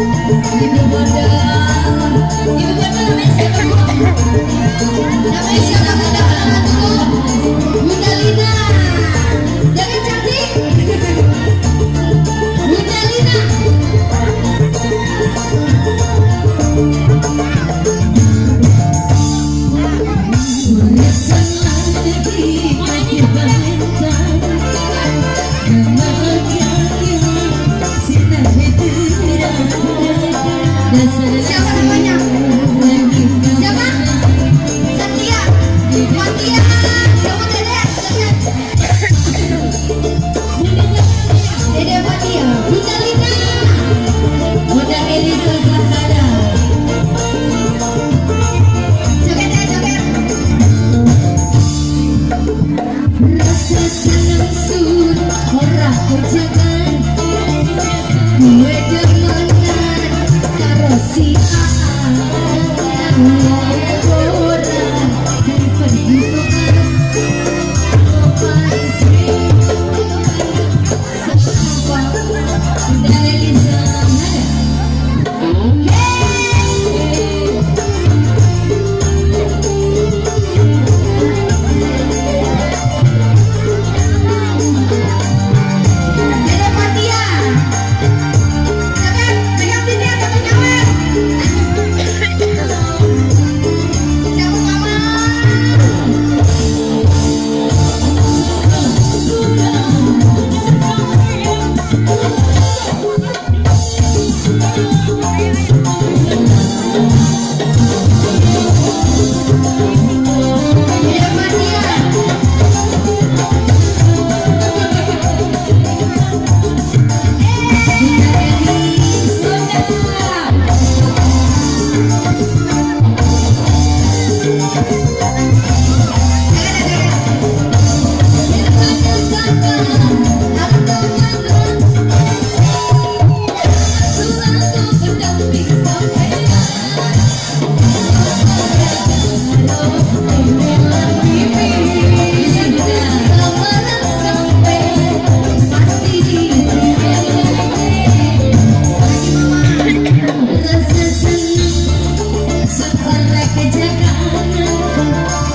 Namanya siapa? Namanya siapa? Siapa namanya? Siapa? Setia. Lina. Rasa. Orang si ha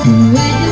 When